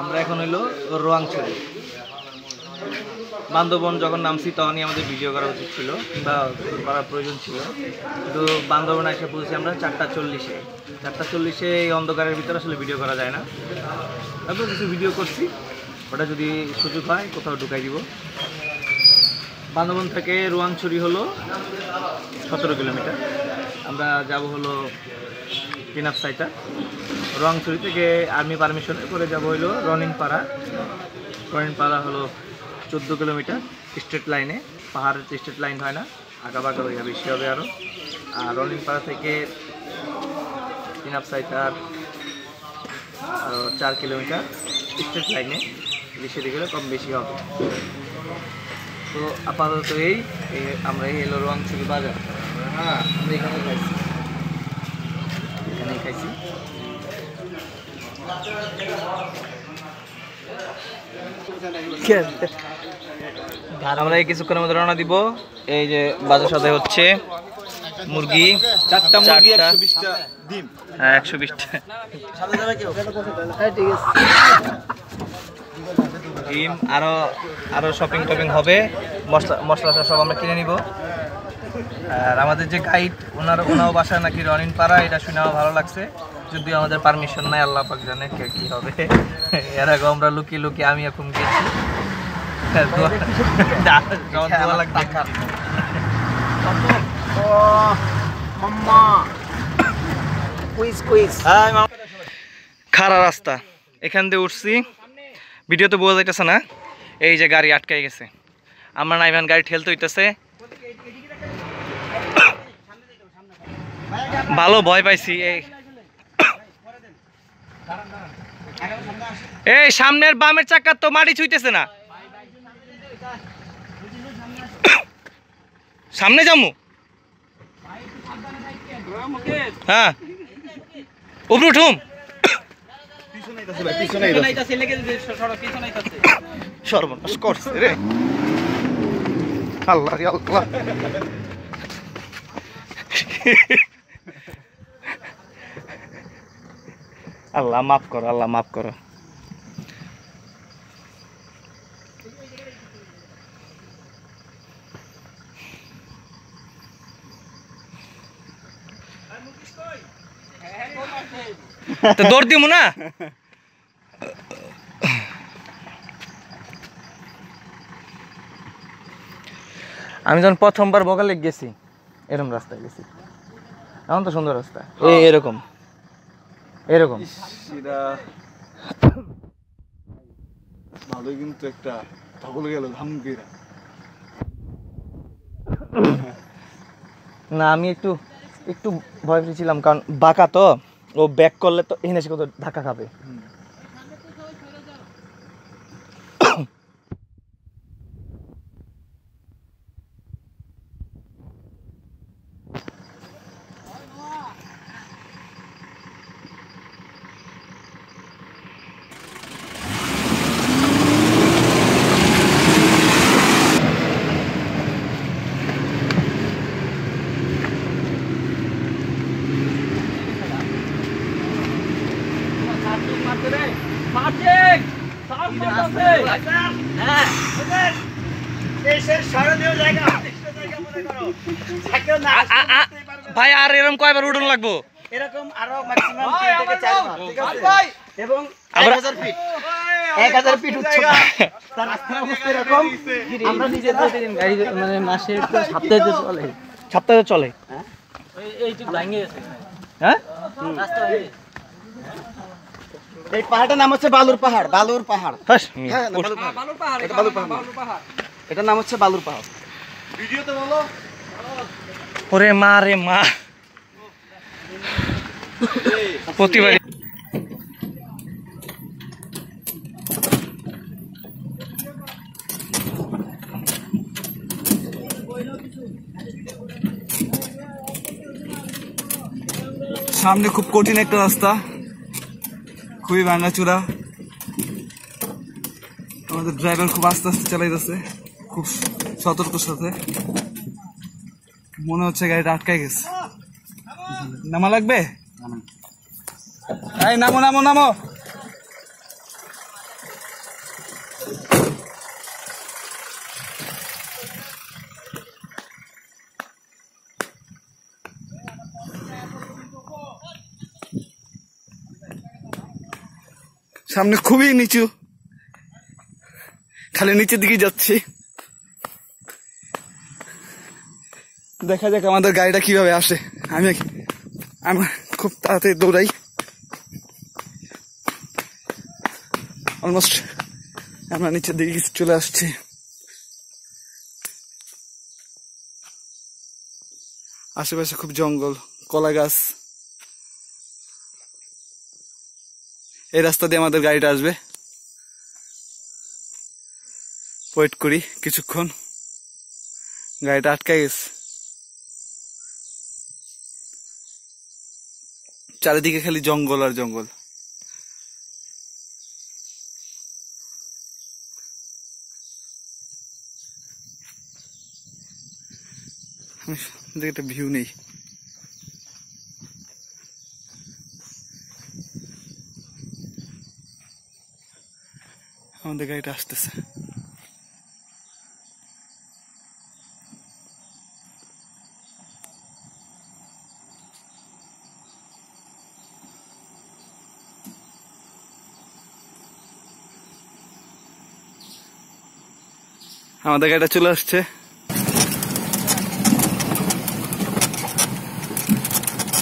আমরা এখন হইল রোয়াংছড়ি বান্দরবন যখন নামছি, তখনই আমাদের ভিডিও করা উচিত ছিল, কিংবা করার প্রয়োজন ছিল। কিন্তু বান্দরবন এসে পৌঁছে আমরা চারটা চল্লিশে। চারটা চল্লিশে এই অন্ধকারের ভিতরে আসলে ভিডিও করা যায় না। তারপর কিছু ভিডিও করছি। ওটা যদি সুযোগ হয়, কোথাও ঢুকাই দিব। বান্দরবন থেকে রোয়াংছড়ি হলো সতেরো কিলোমিটার। আমরা যাব হলো পিনাপ সাইটা রংছড়ি থেকে আর্মি পারমিশনে করে যাব পাড়া রনিং পাড়া হলো চোদ্দ কিলোমিটার। স্ট্রেট লাইনে, পাহাড়ের স্ট্রেট লাইন হয় না আঁকা বাঁকা হয়ে বেশি হবে আরও আর রনিং পাড়া থেকে পিনাপ সাইটার চার কিলোমিটার স্ট্রেট লাইনে। বেশি দিকে কম বেশি হবে। তো আপাতত এই আমরা এই এলো রংছড়ি বাজার। হ্যাঁ আমরা এখানে খাইছি এখানেই খাইছি। আমরা এই কিছুক্ষণের মধ্যে রওনা দিব। এই যে বাজার সাথে হচ্ছে। মুরগি চারটা মুরগি ডিম। হ্যাঁ বিশটা। ডিম আরও আরও শপিং টপিং হবে। মশলা মশলা সব আমরা কিনে নিব। আর আমাদের যে গাইড ওনার ওনাও বাসায় নাকি রনিন পাড়া এটা শুনে আমার ভালো লাগছে। যদিও আমাদের পারমিশন নাই আল্লাহ পাক জানে কে কি হবে। এর আগে আমরা লুকিয়ে লুকিয়ে আমি এখন গেছি। খারা রাস্তা। এখান দিয়ে উঠছি। ভিডিওতে বোঝা যাইতেছে না এই যে গাড়ি আটকাই গেছে। আমার নাইভান গাড়ি ঠেলতে হইতেছে। ভালো ভয় পাইছি, এই। এই, সামনের বামের চাকা তো মাটি ছুঁইতেছে না। সামনে যামু? হ্যাঁ। উপরে উঠুম। সর্বনাশ করছে রে। আল্লাহ আল্লাহ। আল্লাহ মাফ করো আল্লাহ মাফ করো। তো দৌড় দিব না? আমি যখন প্রথমবার বগালে গেছি এরকম রাস্তায় গেছি। এখন তো সুন্দর রাস্তা। এই এরকম। এরকম। সেটা ভালোই কিন্তু একটা ধকল গেল ধামকিরা। না আমি একটু একটু ভয় পেয়েছিলাম কারণ বাঁকা তো ও ব্যাক করলে তো এখানে এসে কত ধাক্কা খাবে। ভাই আর এরকম কয়বার উঠন লাগবো? এরকম আরও ম্যাক্সিমাম তিন থেকে চারবার ঠিক আছে? এবং 1000 ফিট 1000 ফিট উচ্চতা তার অবস্থা এরকম। আমরা নিজে প্রতিদিন গাড়ি মানে মাসে তো সপ্তাহে তো চলে। সপ্তাহে চলে। এইটুকু ভাঙে গেছে হ্যাঁ? রাস্তা এই পাহাড়টার নাম হচ্ছে বালুর পাহাড় বালুর পাহাড়। হ্যাঁ বালুর পাহাড় এটা বালুর পাহাড়। এটার নাম হচ্ছে বালুর পাহাড়। ভিডিওতে বলো। ওরে মা রে মা। প্রতিবার সামনে খুব কঠিন একটা রাস্তা। খুবই ভাঙাচুরা। আমাদের ড্রাইভার খুব আস্তে আস্তে চালাইতেছে। খুব সতর্কর সাথে। মনে হচ্ছে গাড়িটা আটকাই গেছে। নামা লাগবে? এই, নামো নামো নামো। সামনে খুবই নিচু। খালি নিচের দিকে যাচ্ছি। দেখা যাক আমাদের গাড়িটা কীভাবে আসে। আমি আমার খুব তাড়াতাড়ি দৌড়াই। অলমোস্ট আমরা নিচের দিকে চলে আসছি। আশেপাশে খুব জঙ্গল কলা গাছ এই রাস্তা দিয়ে আমাদের গাড়িটা আসবে। ওয়েট করি কিছুক্ষণ। গাড়িটা আটকে গেছে। চারিদিকে খালি জঙ্গল আর জঙ্গল। একটা ভিউ নেই। আমাদের গাড়িটা আসতেছে। আমাদের গাড়িটা চলে আসছে।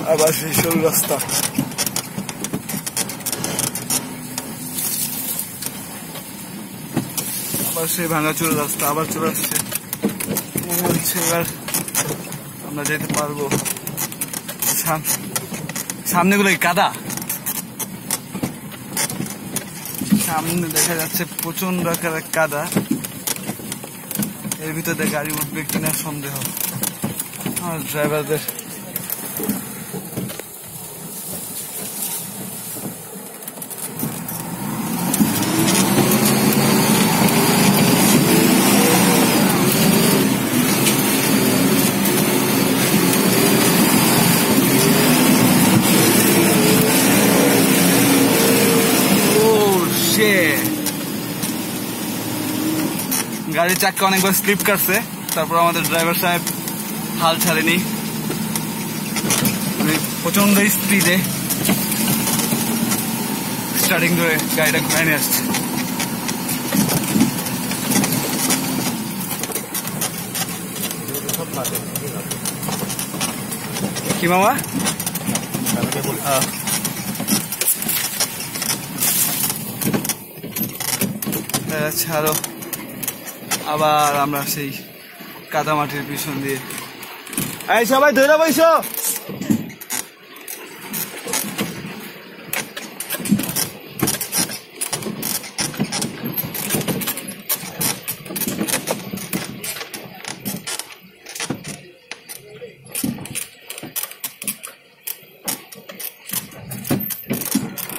আবার সেই সরু রাস্তা। আবার সেই ভাঙাচুর রাস্তা, আবার চলে আসছে। হচ্ছে এবার আমরা যেতে পারব। সাম- সামনেগুলো কি কাদা? সামনে দেখা যাচ্ছে প্রচণ্ড কাদা। এর ভিতরে গাড়ি উঠবে কিনা সন্দেহ। আর ড্রাইভারদের গাড়ির চাক্কা অনেকবার স্লিপ কাটছে। তারপর আমাদের ড্রাইভার সাহেব হাল ছাড়েনি। উনি প্রচণ্ড স্পিডে স্টার্টিং ধরে গাড়িটা ঘুরে নিয়ে আসছে। কি মামা? ছাড়ো। আবার আমরা সেই কাদামাটির পিছন দিয়ে। এই সবাই ধরে বইছো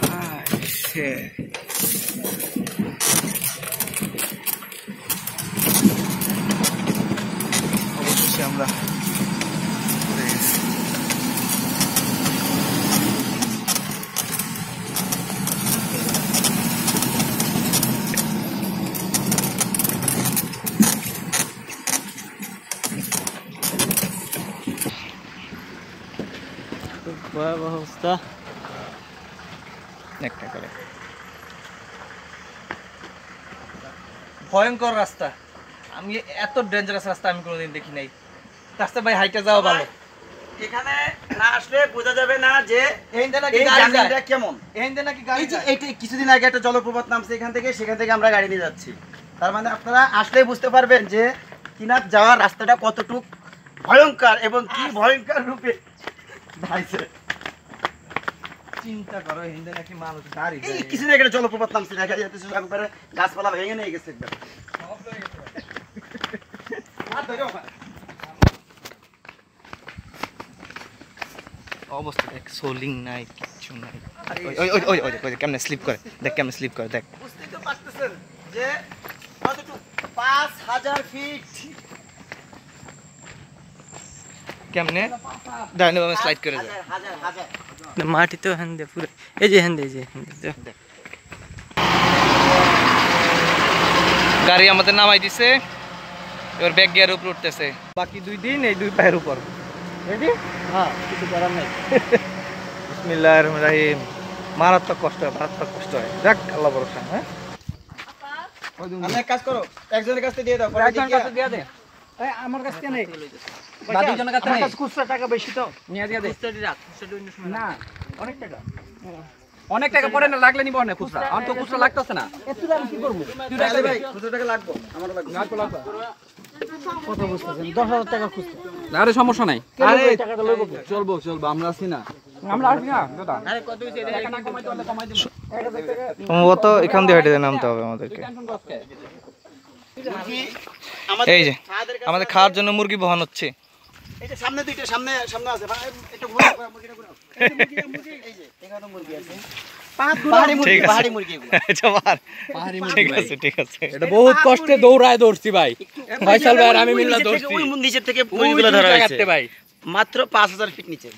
Ah, shit. অবশেষে আমরা চলে গেছি। ভয়াবহ অবস্থা একটা করে ভয়ঙ্কর রাস্তা। আমি এত ডেঞ্জারাস রাস্তা আমি কোনোদিন দেখি নাই। রাস্তা ভাই হাইটে যাওয়া ভালো। এখানে না আসলে বোঝা যাবে না যে কেমন। কিছুদিন আগে একটা জলপ্রপাত নামছে এখান থেকে সেখান থেকে আমরা গাড়ি নিয়ে যাচ্ছি। তার মানে আপনারা আসলেই বুঝতে পারবেন যে কিনার যাওয়ার রাস্তাটা কতটুক ভয়ঙ্কর এবং কি ভয়ঙ্কর রূপে। ধাইছে চিন্তা করো এখান নাকি মানুষ গাড়ি এই যায় কিছুদিন আগে জলপ্রপাত নামছে দেখা যাচ্ছে একবারে গাছপালা ভেঙে নিয়ে গেছে। অবস্থা দেখ সোলিং নাই কিচ্ছু নাই। ওই ওই ওই ওই ওই ওই কেমনে স্লিপ করে? দেখ কেমনে স্লিপ করে দেখ। বুঝতেই তো পারতেছেন যে কতটুক? পাঁচ হাজার ফিট কেমনে? ডাইনে বামে স্লাইড করে যায় হাজার হাজার মাটি তো হ্যান দে পুরো এই যে হ্যান দে এই যে গাড়ি আমাদের নামাই দিছে এবার ব্যাগ গিয়ার উপর উঠতেছে। বাকি দুই দিন এই দুই পায়ের উপর। রেডি হ্যাঁ কিছু করার নাই। বিসমিল্লাহ রহিম মারাত্মক কষ্ট হয় মারাত্মক কষ্ট হয়। যাক আল্লাহ ভরসা হ্যাঁ? এক কাজ করো একজনের কাছে দিয়ে দাও পরে দেখিয়া- দিয়া দে। আমার কাছে নেই বা দুজনের কাছে নেই। খুচরা টাকা বেশি তো? নিয়ে দিয়া দে। খুচরা রাখ খুচরা অন্য সময় না। অনেক টাকা? অনেক টাকা পরে না লাগলে নিব না খুচরা। আমার তো খুচরা লাগতেছে না। এত দাম কি করব? তাহলে ভাই। খুচরো টাকা লাগবো। আমারও লাগবে। কত বুঝতেছেন? দশ হাজার টাকা খুচরা। আরে সমস্যা নাই। আরে টাকাটা লইব চলবো চলবো। আমরা আছি না। আমরা আসি না দাদা? সম্ভবত এখান দিয়ে হেঁটে নামতে হবে আমাদেরকে। আমাদের এই যে আমাদের খাওয়ার জন্য মুরগি বহন হচ্ছে। এই যে সামনে দুইটা সামনে সামনে আছে। ভাই, একটু ঘুরাও, ঘুরাও, মুরগিটা ঘুরাও। এই যে মুরগিটা, মুরগি, এই যে, এখানে মুরগি আছে। পাহাড়ি মুরগি, ঠিক আছে। পাহাড়ি মুরগি এগুলো। জবার ঠিক আছে ঠিক আছে। এটা বহুত কষ্টে দৌড়ায় দৌড়ছি ভাই। ফয়সাল ভাই আর আমি ওই মিললা নিচের থেকে- দৌড়ছি নিচের থেকে মুরগিগুলো ধরা হয়েছে। ভাই। মাত্র পাঁচ হাজার ফিট নিচে।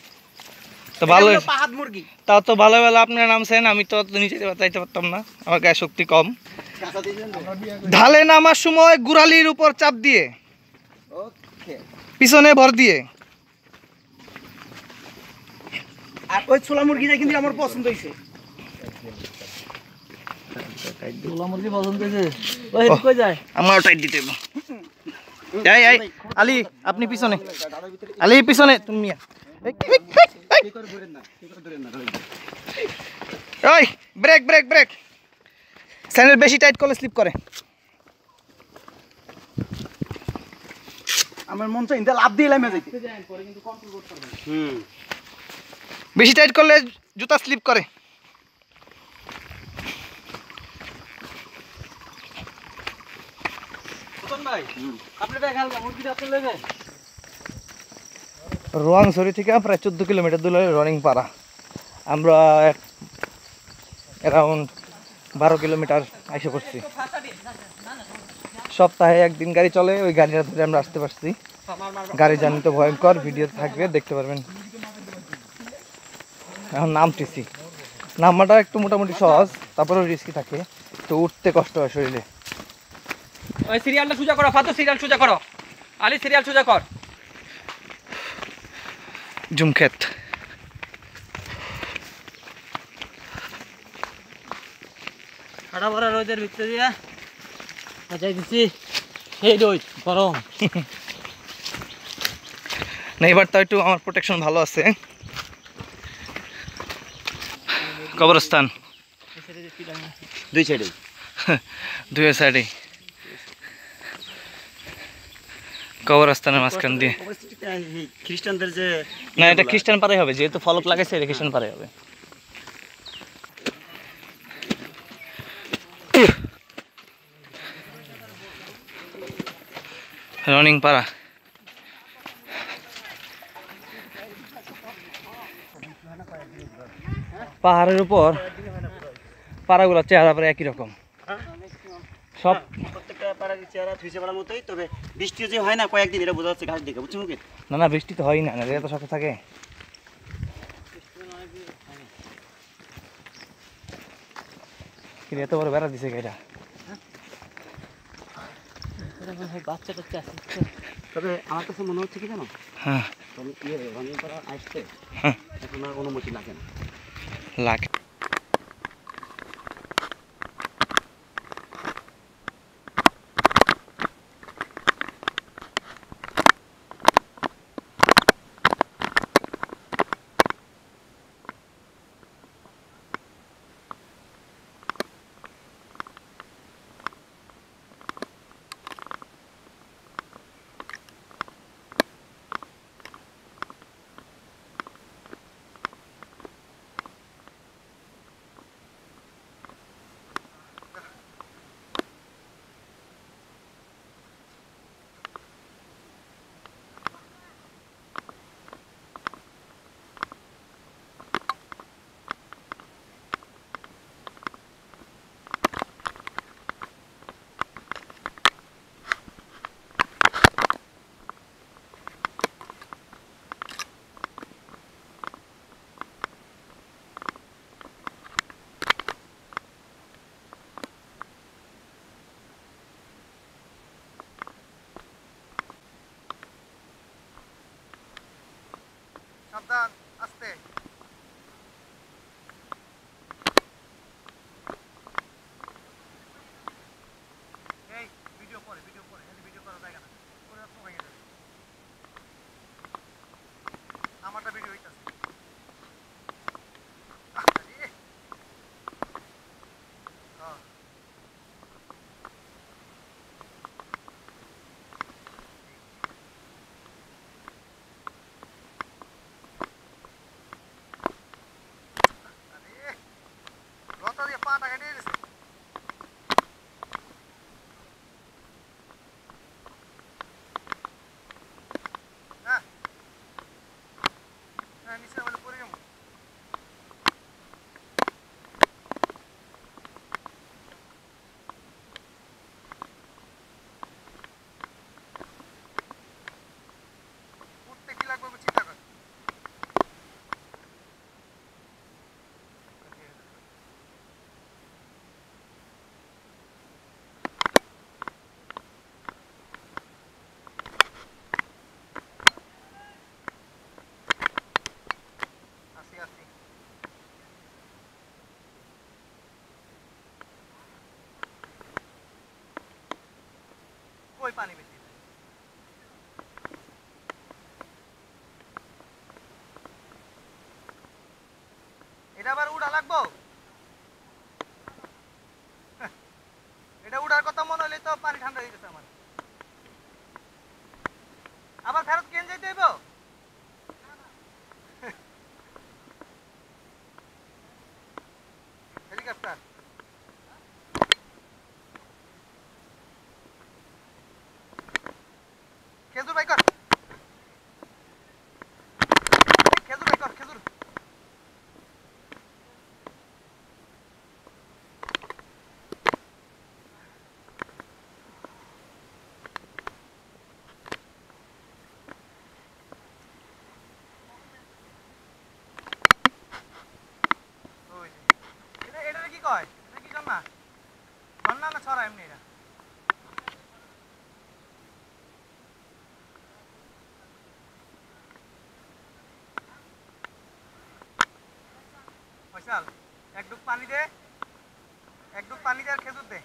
তো ভালো এটা মুরগি। তাও তো ভালো ভালো আপনারা নামছেন আমি তো অত নিচে যাইতে পারতাম না। আমার গায়ে শক্তি কম? ঢালে নামার সময় গুড়ালির উপর চাপ দিয়ে পিছনে ভর দিয়ে। আর ওই ছোলা মুরগিটা কিন্তু আমার পছন্দ হয়েছে গোলা মুরগি পছন্দ হয়েছে ওই কই যায়? আমার টাইট দিতে হবে। এই এই আলী আপনি পিছনে। আলী পিছনে তুমি ব্রেক ব্রেক ব্রেক স্যান্ডেল বেশি টাইট করলে স্লিপ করে। আমার মন চাই ইন্দা লাভ দিয়ে যাইতে। হুম। বেশি টাইট করলে জুতা স্লিপ করে। রোয়াংছড়ি থেকে প্রায় চোদ্দ কিলোমিটার দূরে রনিং পাড়া। আমরা অ্যারাউন্ড বারো কিলোমিটার এসে পড়ছি। সপ্তাহে একদিন গাড়ি চলে ওই গাড়িটা ধরে আমরা আসতে পারছি। গাড়ি জানি তো ভয়ঙ্কর ভিডিও থাকবে দেখতে পারবেন। এখন নামতেছি। নামাটা একটু মোটামুটি সহজ তারপরেও রিস্কি থাকে। তো উঠতে কষ্ট হয় শরীরে। ওই সিরিয়ালটা সোজা করো ফাতো সিরিয়াল সোজা করো। আলি সিরিয়াল সোজা কর। জুমক্ষেত। সাড়া ভরা রোদের ভিতরে দিয়া যাই দিছি। সেই রোদ গরম। না এবার তো একটু আমার প্রোটেকশন ভালো আছে। কবরস্থান। দুই সাইডে দুই সাইডে কবরস্থানের মাঝখান দিয়ে। খ্রিস্টানদের যে না এটা খ্রিস্টান পারে হবে যেহেতু ফলক লাগাইছে এটা খ্রিস্টান পারে হবে। রনিং পাড়া পাহাড়ের উপর পাড়াগুলোর চেহারা প্রায় একই রকম। সব প্রত্যেকটা পাড়ার চেহারা থুইছে পাড়ার মতোই তবে বৃষ্টি যে হয় না কয়েকদিন এটা বোঝা যাচ্ছে ঘাস দেখে বুঝছ মুখে? না না বৃষ্টি তো হয়ই না না তো থাকে। এত বড় বেড়া দিছে এটা বাচ্চা টাচ্চা আসছে। তবে আমার কাছে মনে হচ্ছে কি জানো? হ্যাঁ। ইয়ে রঙিন করা আসছে হ্যাঁ। এখন আর অনুমতি লাগে না। লাগে সাবধান আস্তে। এই ভিডিও ভিডিও ভিডিও আমারটা video Let me tell you. কই পানি বেশি। এটা আবার উড়া লাগবো এটা উড়ার কথা মনে হলে তো পানি ঠান্ডা হয়ে গেছে আমার আবার ফেরত কেন যাইতে হইব হেলিকপ্টার খেজুর বাই কর খেজুর বাই কর খেজুর ওই যে। এটা এটারে কি কয় এটা কি ঝর্ণা ঝর্ণা না ছড়া এমনি ফয়সাল এক ডুব পানি দে। এক ডুব পানি দে আর খেজুর দে।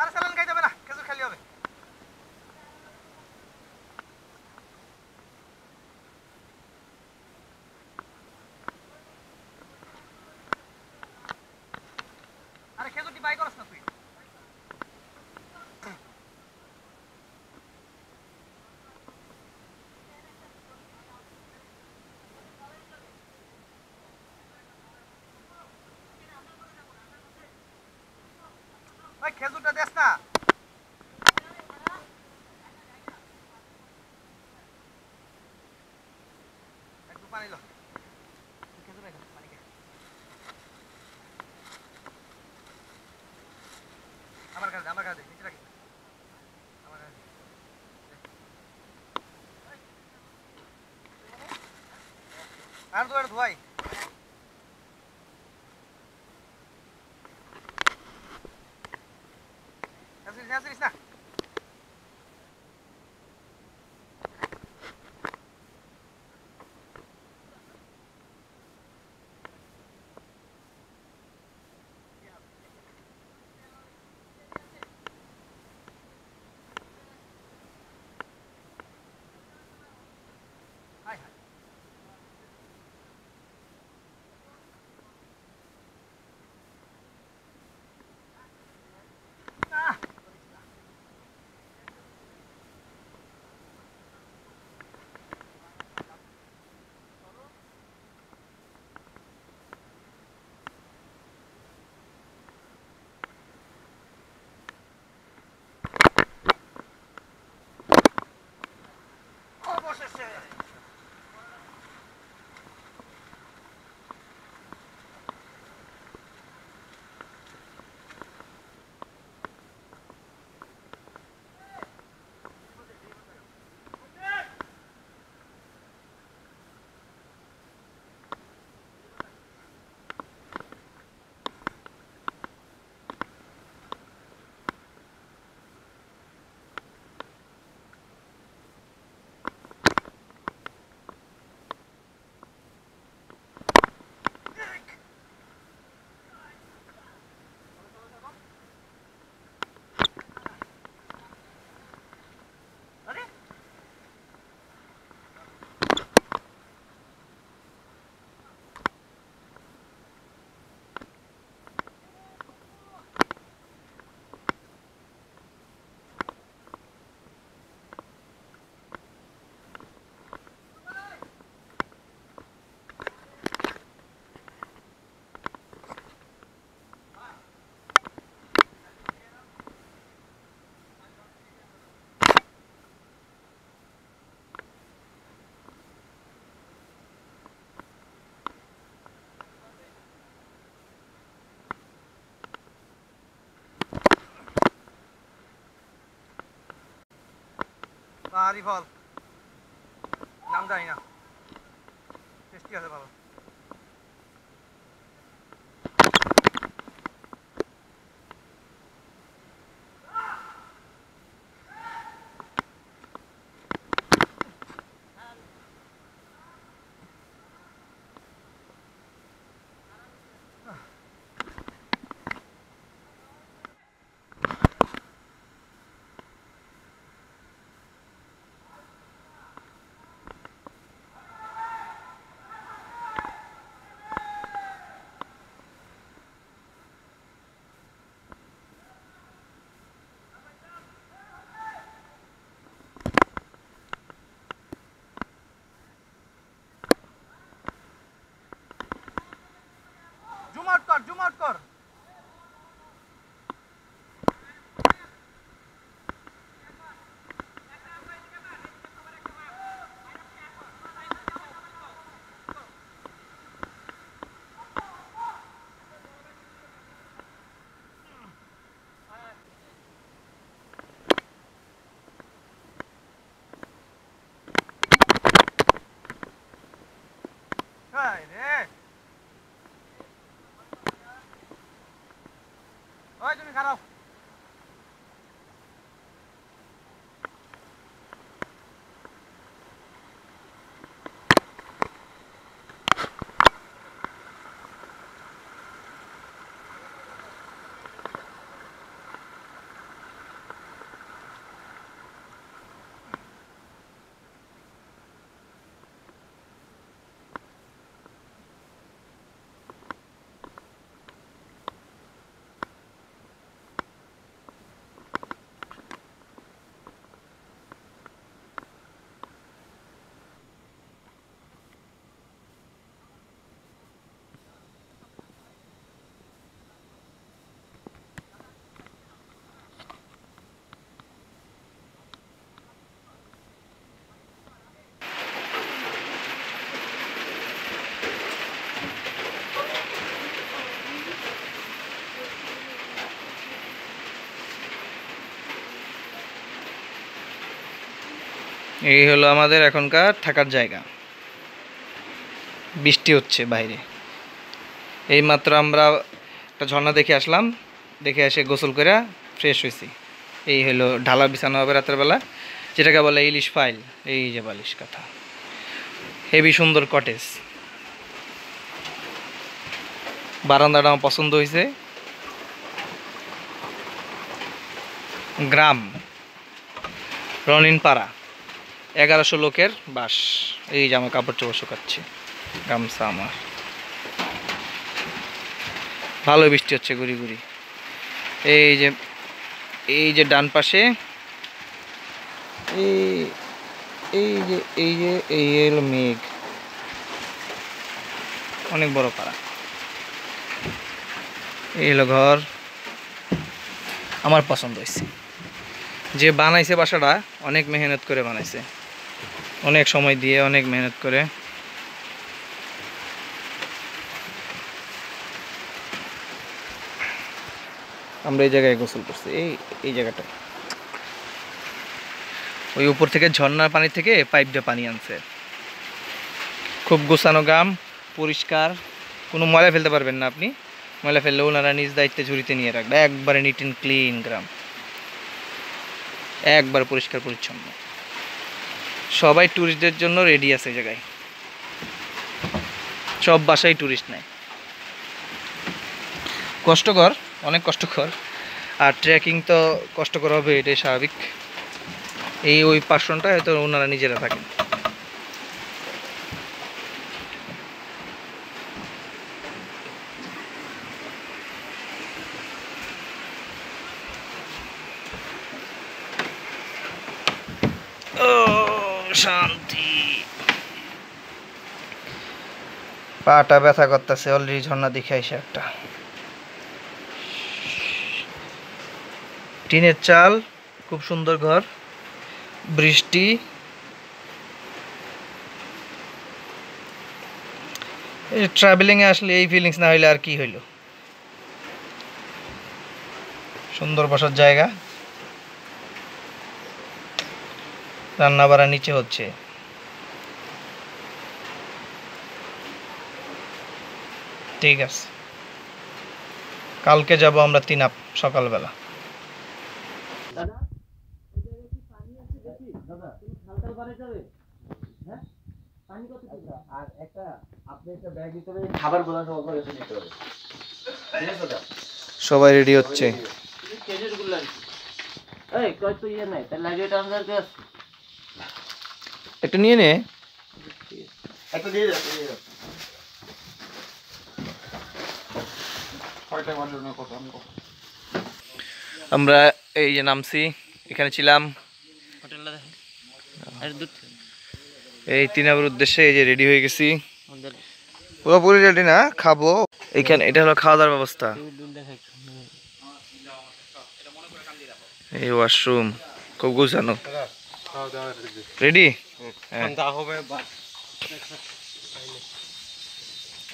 আরে স্যালান খাই যাবে না খেজুর খালি হবে। আরে খেজুরটি বাই করস না তুই? ওই খেজুরটা দেস না। আমার কাছে আমার কাছে নিচে রাখি আর তো ধোয়াই। Possesseur পাহাড়ি ফল। নাম জানি না। টেস্টি হায় রে ওই তুমি খারাপ এই হলো আমাদের এখনকার থাকার জায়গা। বৃষ্টি হচ্ছে বাইরে। এই মাত্র আমরা একটা ঝর্ণা দেখে আসলাম। দেখে এসে গোসল করে ফ্রেশ হয়েছি। এই হলো ঢালা বিছানো হবে রাতের বেলা, যেটাকে বলে ইলিশ ফাইল এই যে বালিশ কথা। হেভি সুন্দর কটেজ বারান্দাটা আমার পছন্দ হয়েছে। গ্রাম। রনিনপাড়া এগারোশো লোকের বাস। এই যে আমার কাপড় চোপড় শুকাচ্ছি, গামছা আমার। ভালো বৃষ্টি হচ্ছে গুড়ি গুড়ি এই যে এই যে ডান পাশে, এই এই যে এই যে, এই হলো মেঘ। অনেক বড় পাড়া। এই হলো ঘর। আমার পছন্দ হয়েছে। যে বানাইছে বাসাটা, অনেক মেহনত করে বানাইছে। অনেক সময় দিয়ে, অনেক মেহনত করে। আমরা এই জায়গায় গোসল করছি, এই এই জায়গাটা। ওই উপর থেকে ঝর্ণার পানি থেকে পাইপ দিয়ে পানি আনছে। খুব গোছানো গাম পরিষ্কার, কোনো ময়লা ফেলতে পারবেন না আপনি। ময়লা ফেললে ওনারা নিজ দায়িত্বে ঝুড়িতে নিয়ে রাখবে। একবারে নিট ক্লিন গ্রাম। একবার পরিষ্কার পরিচ্ছন্ন। সবাই ট্যুরিস্টদের জন্য রেডি আছে জায়গায়। সব বাসায় ট্যুরিস্ট নেয় কষ্টকর, অনেক কষ্টকর। আর ট্রেকিং তো কষ্টকর হবে, এটাই স্বাভাবিক। এই ওই পার্সনটা হয়তো ওনারা নিজেরা থাকেন ও শান্তি পাটা ব্যথা করতেছে অলরেডি ঝর্ণা দেখে আইসে একটা। টিনের চাল, খুব সুন্দর ঘর। বৃষ্টি। ট্রাভেলিংয়ে আসলে এই ফিলিংস না হইলে আর কি হইল? সুন্দর বসার জায়গা। রান্না বাড়া নিচে হচ্ছে। ঠিক আছে। কালকে যাব আমরা তিন আপ সকালবেলা। আর একটা আপনি একটা ব্যাগ ভিতরে খাবার সহ করে নিতে হবে ঠিক আছে দাদা সবাই রেডি হচ্ছে। ইয়ে একটু নিয়ে নে। একটা দিয়ে দাও দিয়ে দাও আমরা এই যে নামছি এখানে ছিলাম। এই তিনাবের উদ্দেশ্যে এই যে রেডি হয়ে গেছি। পুরোপুরি রেডি না? খাব। এইখানে এটা হলো খাওয়া দাওয়ার ব্যবস্থা। এই ওয়াশরুম খুব গুছানো। রেডি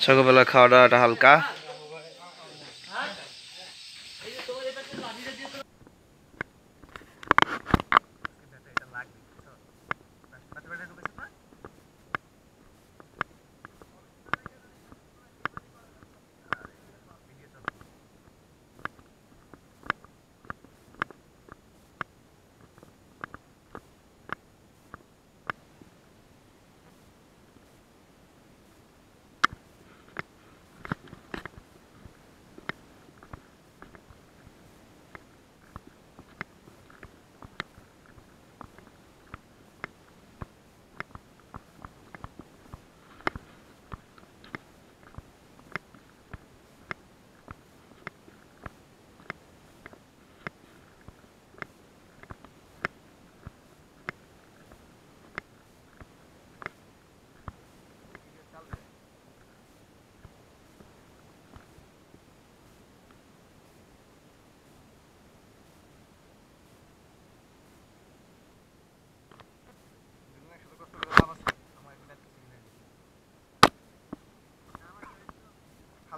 সকালবেলা খাওয়া দাওয়াটা হালকা।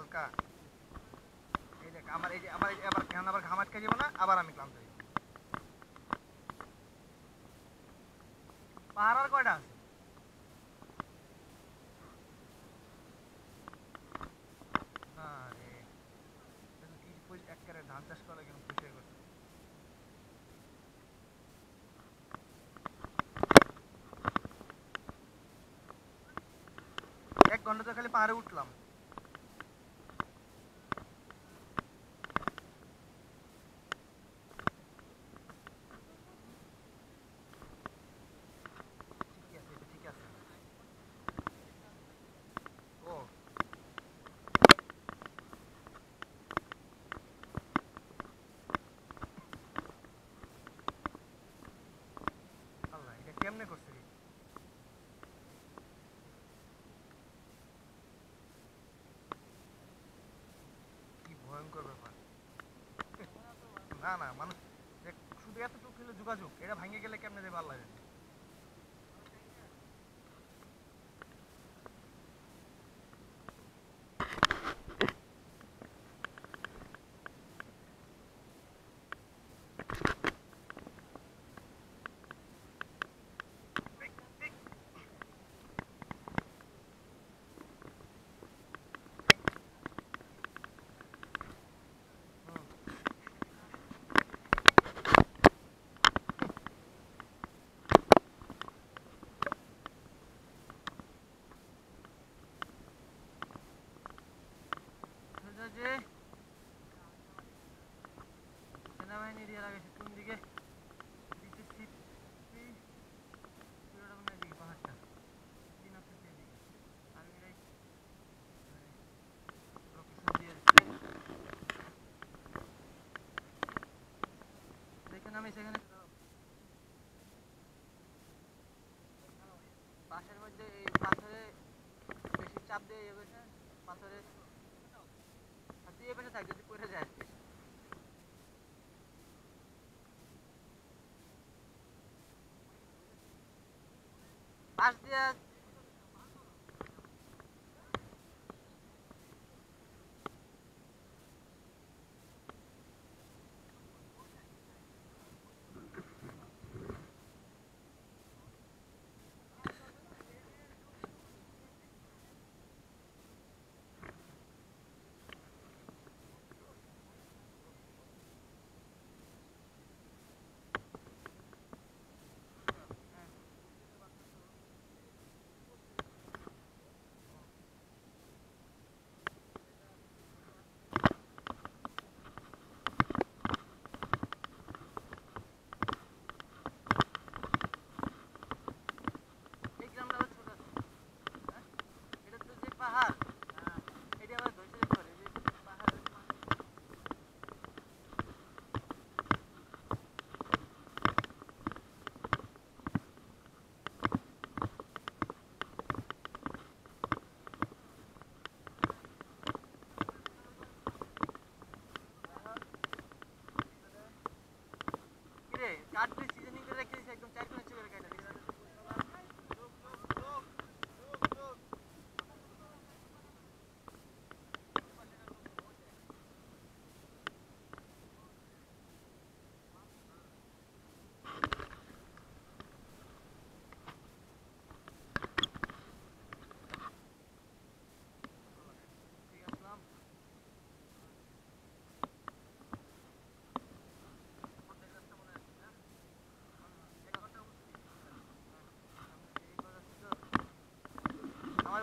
হালকা। এই দেখ, আমার এই যে আবার আবার ঘাম আটকে না? আবার আমি ক্লান্ত পাহাড় কয়টা আছে? ধান চাষ এক ঘণ্টা তো খালি পাহাড়ে উঠলাম ঠিকই আছে এটা ঠিক আছে ও আল্লাহ এটা কেমনে করছে রে? কি ভয়ঙ্কর ব্যাপার না না মানুষ শুধু এতটুকু যোগাযোগ এটা ভাঙে গেলে কেমনে যে ভালো জানে সোজা যে সেনাবাহিনী দিয়ে লাগাইছে কোন দিকে? মনে আমি সেখানে। পাশের মধ্যে এই পাথরে বেশি চাপ দিয়ে করেছে পাথরে 셋.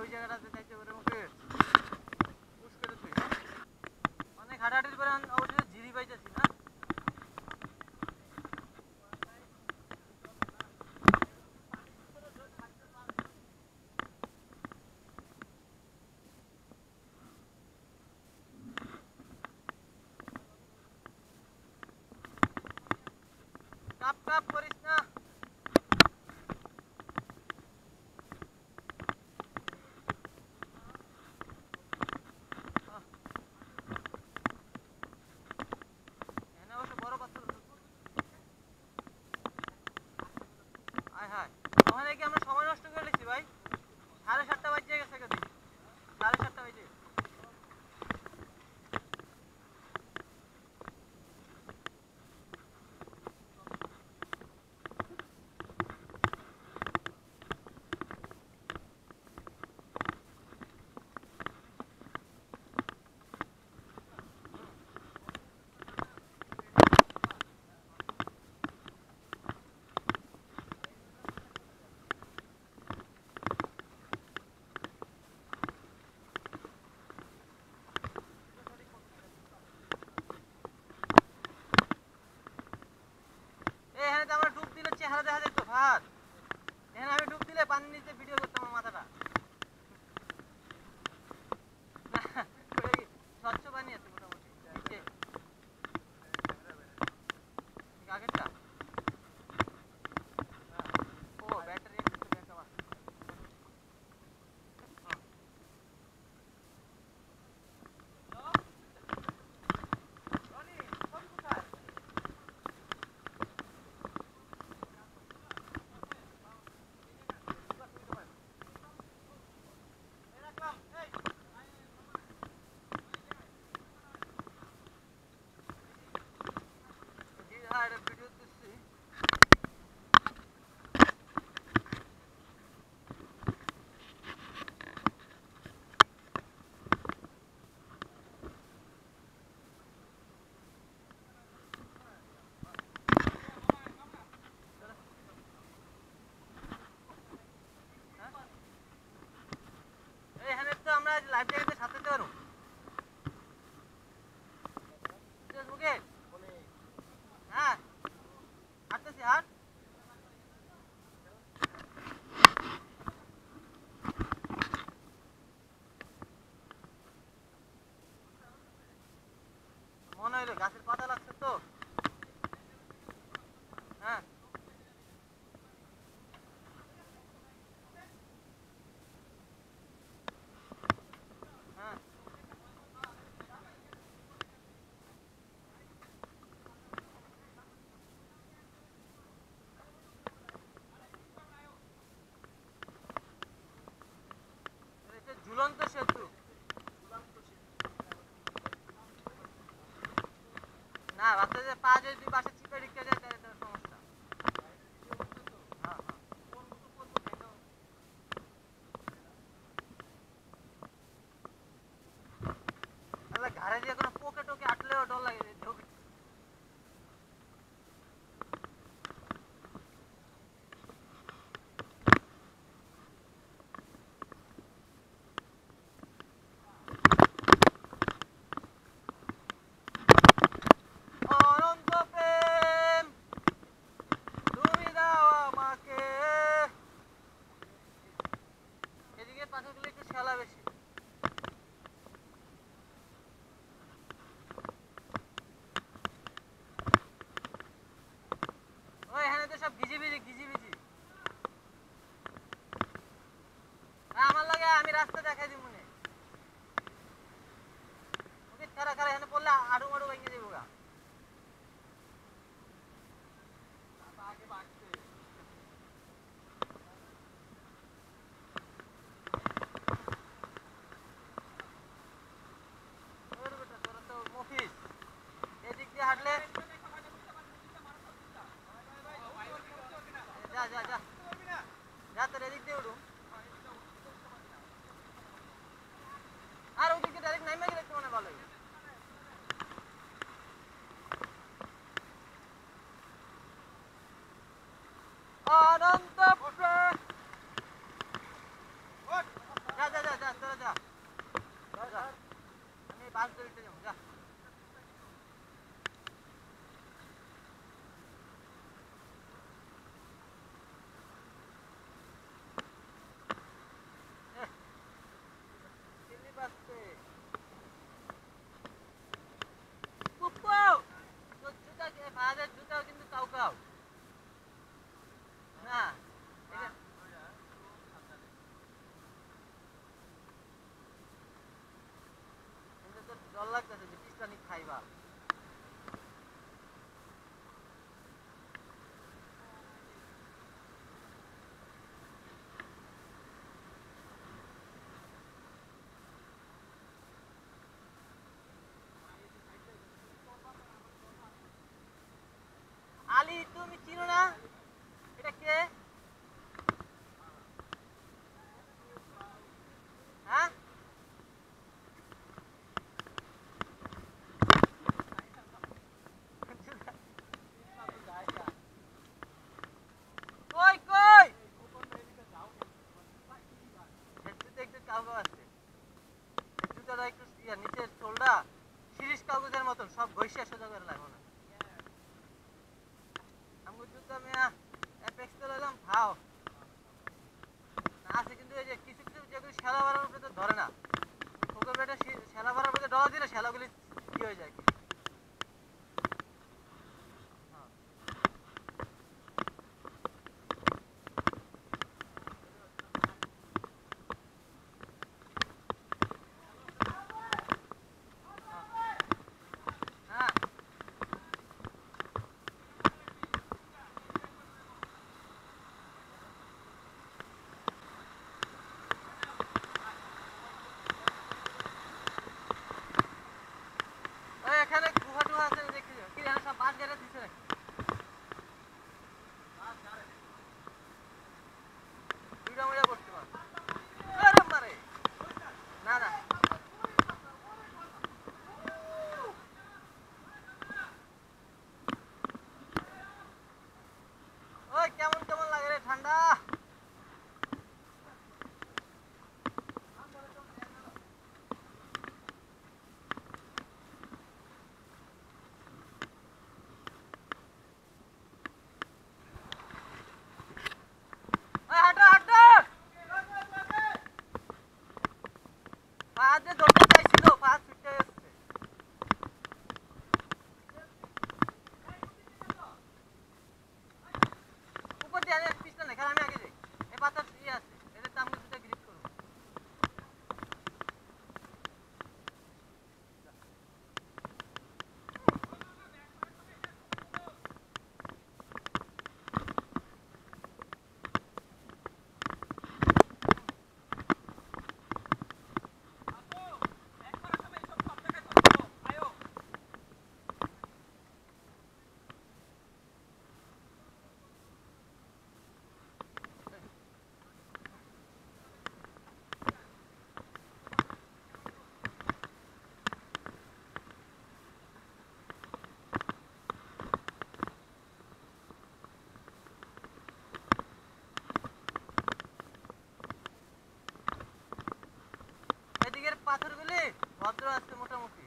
ওই জায়গাটাতে চাইছে ওরে মুখে পুশ করে তুই অনেক হাঁটাহাটির পরে অবশ্যই ঝিরি পাইতেছি না। কাপ কাপ করিস না। পানির নিচে ভিডিও করতাম মাথাটা। লাইফ জ্যাকেটের সাথে দিতে ঝুলন্ত সেতু। না রাস্তাতে পা যদি দুই পাশে চিপে ঢুকে যায় সব ভিজি ভিজি ভিজি ভিজি। আমার লাগে আমি রাস্তা দেখাই দিব 만들 때 우리가 Nah. তুমি চিনো না। হ্যাঁ? নিচের চোলটা শিরিষ কাগজের মতন সব ঘষিয়া সোজা করে লাগো না। 안 돼서. পাথর গুলি ভদ্র আছে মোটামুটি।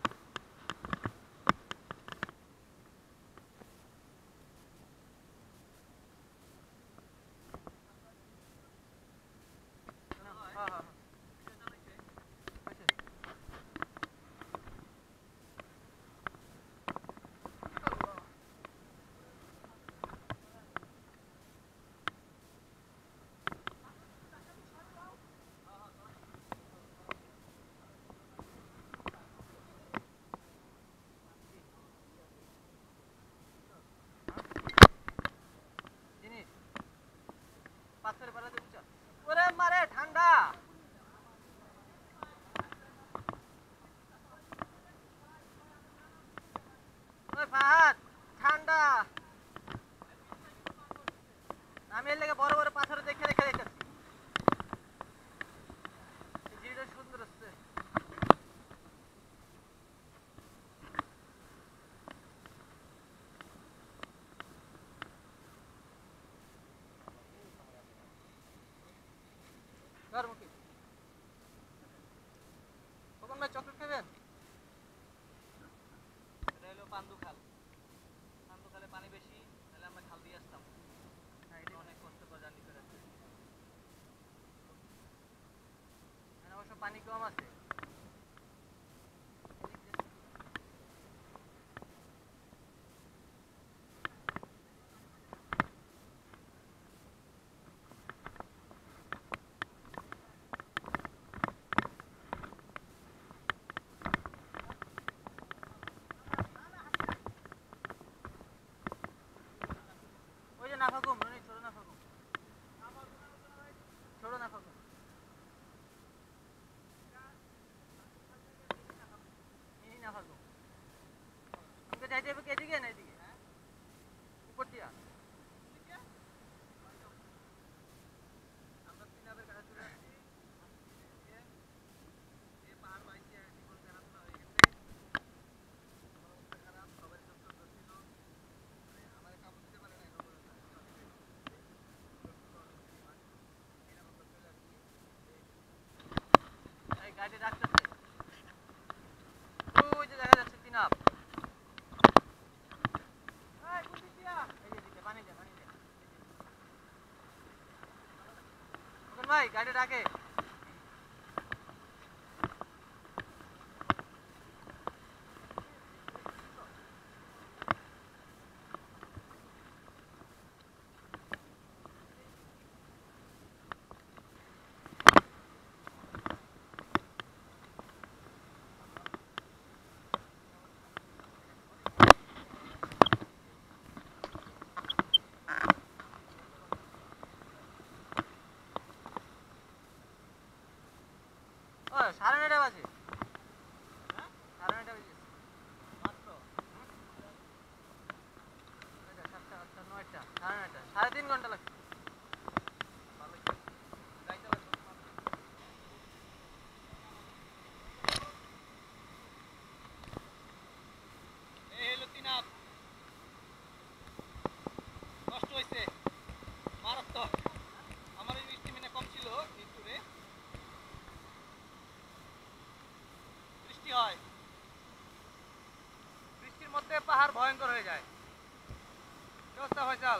पाच रुपयाला देऊ ओरे मराठा চকলেট খাবেন? टेप के दिए नहीं दिए ऊपर दिया गाड़ी रास्ता ভাই গাড়ি ডাকে সাড়ে বাজে। হ্যাঁ? সাড়ে বাজে। সাড়ে তিন ঘণ্টা লাগছে। পাহাড় ভয়ঙ্কর হয়ে যায়। কি অবস্থা ফয়সাল?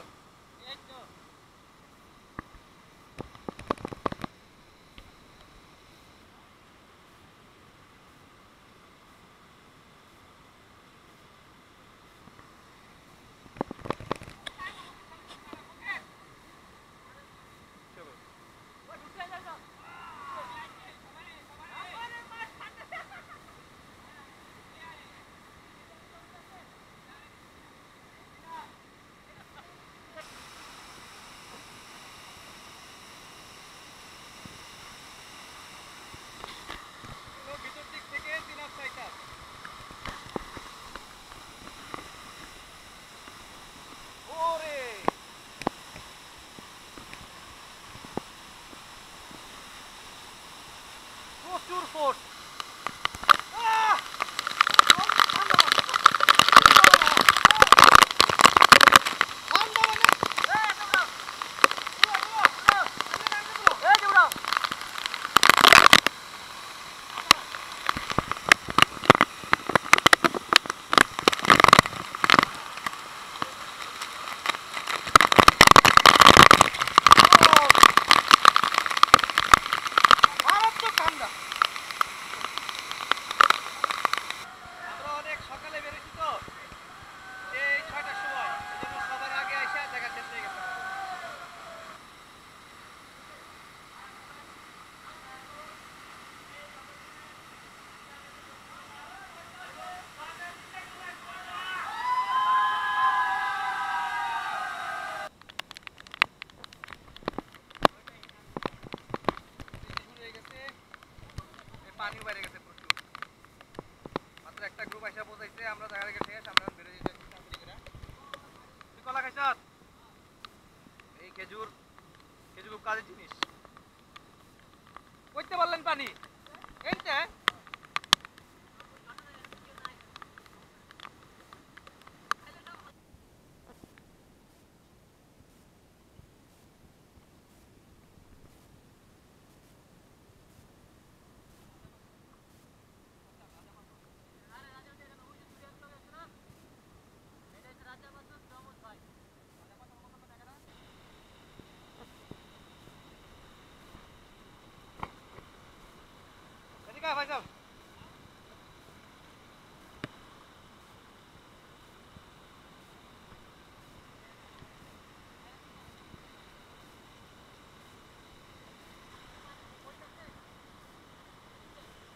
ভাই যাও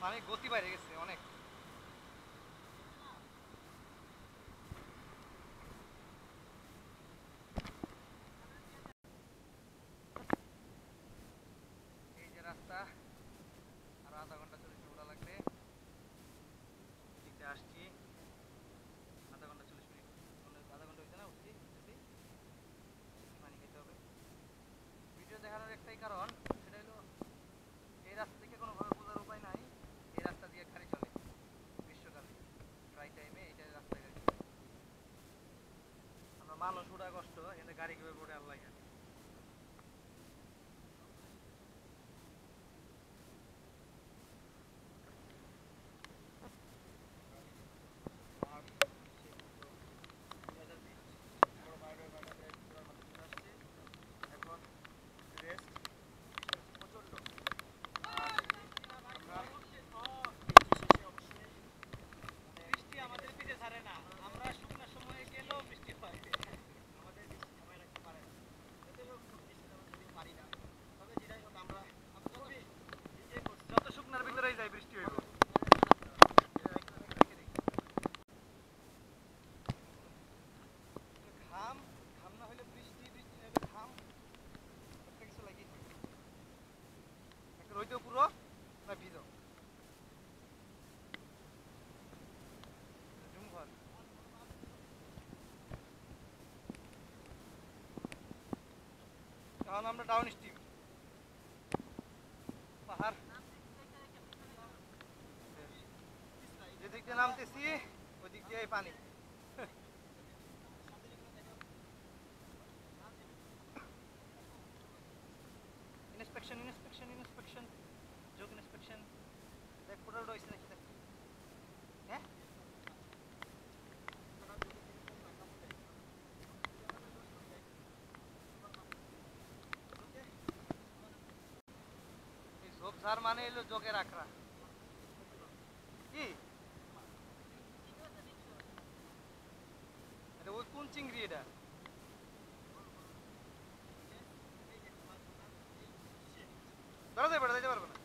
মানে গতি বাইরে গেছে অনেক। গাড়ি কীভাবে পড়ে আল্লাহ জানে এখন রেস্ট প্রচণ্ড বৃষ্টি আমাদের পিছে ছাড়ে না আমরা শুকনার সময় গেলেও বৃষ্টি হয় আমাদের বৃষ্টি সময় রাখতে পারে না যতই হোক বৃষ্টি আমরা যদিও পারি না তবে যেটাই হোক আমরা যত শুকনার ভিতরেই যায় বৃষ্টি হইব ঘাম ঘাম না হলে বৃষ্টি বৃষ্টি না হলে ঘাম একটা কিছু লাগিয়ে থাকে একটা রইতেও পুরো না ভিজো জুম ঘর এখন আমরা ডাউন স্ট্রিম পাহাড়। যেদিক দিয়ে নামতেছি ওই দিক দিয়ে পানি ইন্সপেকশন ইন্সপেকশন ইন্সপেকশন যোগ ইন্সপেকশন দেখ পুরো রয়েছে নাকি দেখ হ্যাঁ ঝোপঝাড় মানে এলো যোগের আখড়া কি এটা ওই কোন চিংড়ি এটা বেড়া যায় বেড়া যাইতে পারবে না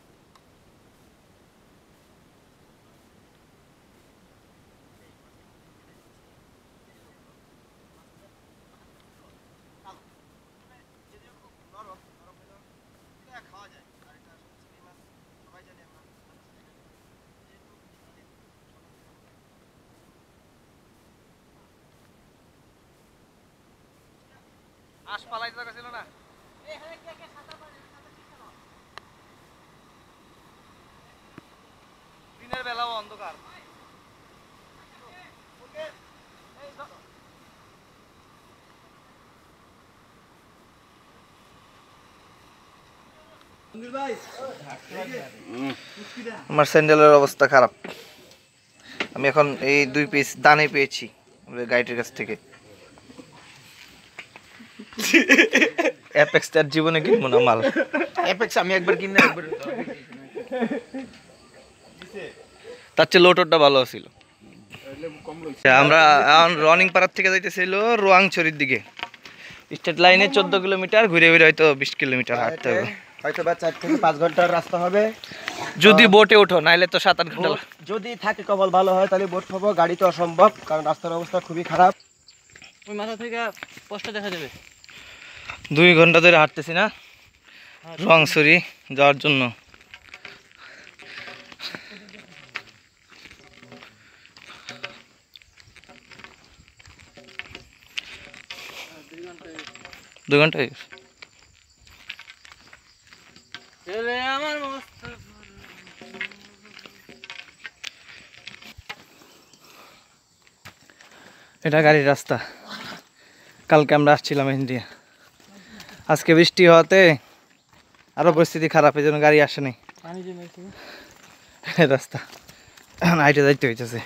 খাওয়া যায় আর এটা চিংড়ি মাছ সবাই জানি আমরা ছিল না। দিনের বেলাও অন্ধকার। আমার স্যান্ডেলের অবস্থা খারাপ। আমি এখন এই দুই পিস দানে পেয়েছি গাইডের কাছ থেকে। অ্যাপেক্সটার জীবনে কিনবো না মাল। অ্যাপেক্স আমি একবার কিনে একবার তার চেয়ে লোটরটা ভালো ছিল। আমরা রনিং পাড়ার থেকে যাইতেছিল রোয়াংছড়ির দিকে। স্টেট লাইনে চোদ্দ কিলোমিটার ঘুরে ঘুরে হয়তো বিশ কিলোমিটার হাঁটতে হবে। হয়তো বা চার থেকে পাঁচ ঘণ্টার রাস্তা হবে। যদি বোটে ওঠো নাইলে তো সাত আট ঘণ্টা যদি থাকে কবল ভালো হয় তাহলে বোট হব গাড়ি তো অসম্ভব কারণ রাস্তার অবস্থা খুবই খারাপ। ওই মাথা থেকে পোস্ট দেখা যাবে। দুই ঘণ্টা ধরে হাঁটতেছি না। রংসরি যাওয়ার জন্য। ঘণ্টা মস্ত এটা গাড়ির রাস্তা। কালকে আমরা আসছিলাম ইন্ডিয়া আজকে বৃষ্টি হওয়াতে আরও পরিস্থিতি খারাপ এই জন্য গাড়ি আসেনি। রাস্তা। দায়িত্ব যাইতে হইতেছে।